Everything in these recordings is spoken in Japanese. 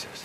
是不是？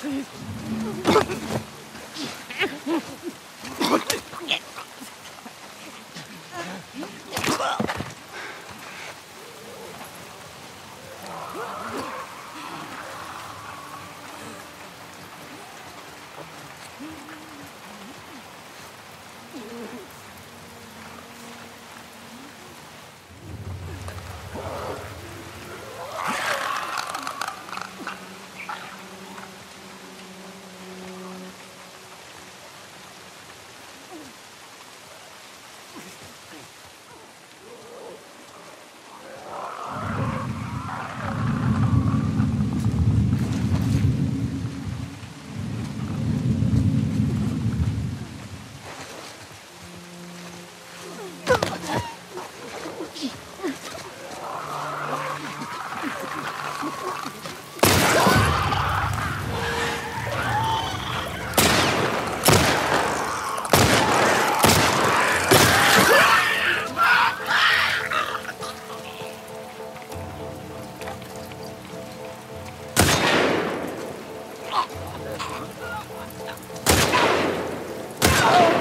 Please. Oh!